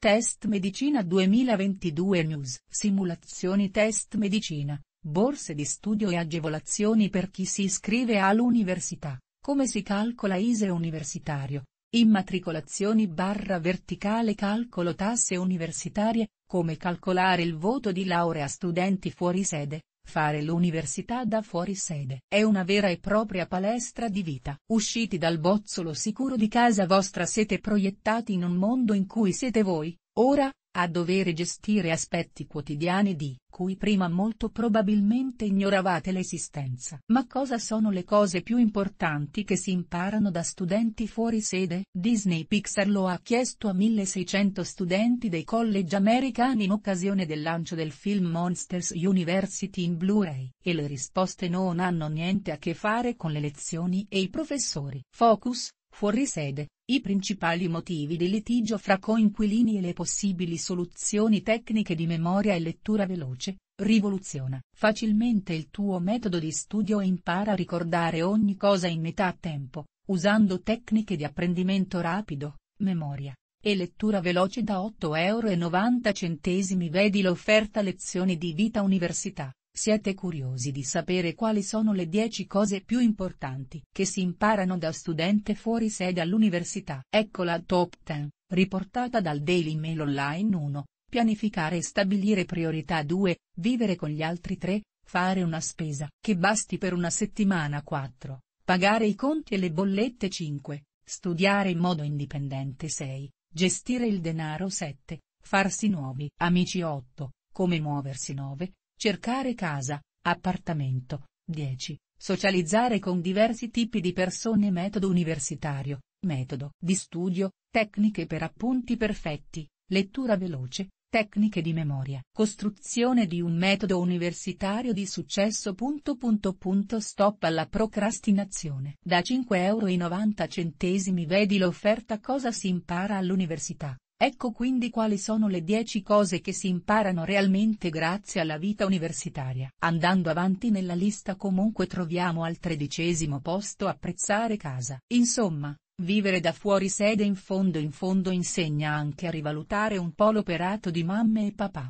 Test Medicina 2022 News. Simulazioni Test Medicina, borse di studio e agevolazioni per chi si iscrive all'università, come si calcola ISE universitario, immatricolazioni barra verticale calcolo tasse universitarie, come calcolare il voto di laurea studenti fuori sede, Fare l'università da fuori sede è una vera e propria palestra di vita. Usciti dal bozzolo sicuro di casa vostra siete proiettati in un mondo in cui siete voi, ora, a dover gestire aspetti quotidiani di cui prima molto probabilmente ignoravate l'esistenza. Ma cosa sono le cose più importanti che si imparano da studenti fuori sede? Disney Pixar lo ha chiesto a 1600 studenti dei college americani in occasione del lancio del film Monsters University in Blu-ray, e le risposte non hanno niente a che fare con le lezioni e i professori. Focus, fuori sede, i principali motivi di litigio fra coinquilini e le possibili soluzioni tecniche di memoria e lettura veloce, rivoluziona facilmente il tuo metodo di studio e impara a ricordare ogni cosa in metà tempo, usando tecniche di apprendimento rapido, memoria e lettura veloce da 8,90 euro. Vedi l'offerta lezioni di vita università. Siete curiosi di sapere quali sono le 10 cose più importanti che si imparano da studente fuori sede all'università? Ecco la top 10, riportata dal Daily Mail Online 1, pianificare e stabilire priorità 2, vivere con gli altri 3, fare una spesa che basti per una settimana 4, pagare i conti e le bollette 5, studiare in modo indipendente 6, gestire il denaro 7, farsi nuovi amici 8, come muoversi 9, cercare casa, appartamento, 10. Socializzare con diversi tipi di persone Metodo universitario, metodo di studio, tecniche per appunti perfetti, lettura veloce, tecniche di memoria. Costruzione di un metodo universitario di successo. Punto punto punto stop alla procrastinazione. Da 5,90 euro vedi l'offerta Cosa si impara all'università. Ecco quindi quali sono le 10 cose che si imparano realmente grazie alla vita universitaria. Andando avanti nella lista comunque troviamo al tredicesimo posto apprezzare casa. Insomma, vivere da fuori sede in fondo in fondo insegna anche a rivalutare un po' l'operato di mamme e papà.